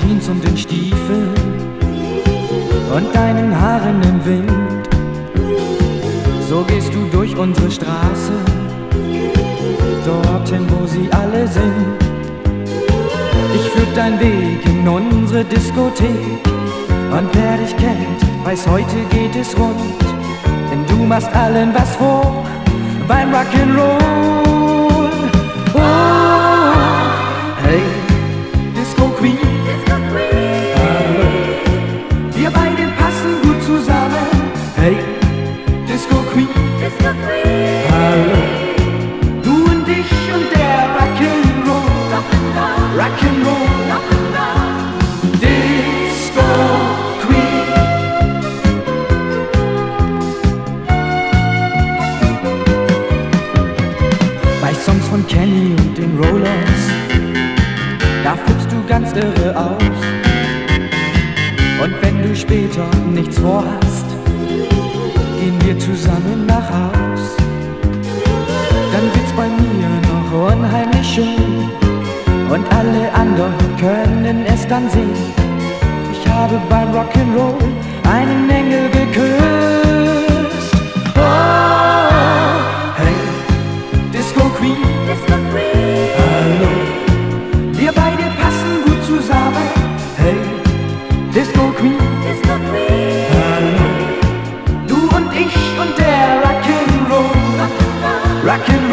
Jeans und den Stiefeln und deinen Haaren im Wind. So gehst du durch unsere Straße, dorthin, wo sie alle sind. Ich führt dein Weg in unsere Diskothek und wer dich kennt, weiß, heute geht es rund. Denn du machst allen was vor beim Rock'n'Roll. Kenny und den Rollers, da flippst du ganz irre aus. Und wenn du später nichts vorhast, gehen wir zusammen nach Haus. Dann wird's bei mir noch unheimlich schön und alle anderen können es dann sehen. Ich habe beim Rock'n'Roll einen Engel geküsst. Disco Queen. Disco Queen. Du und ich und der Rock'n'Roll. Rock'n'Roll. Rock'n'Roll.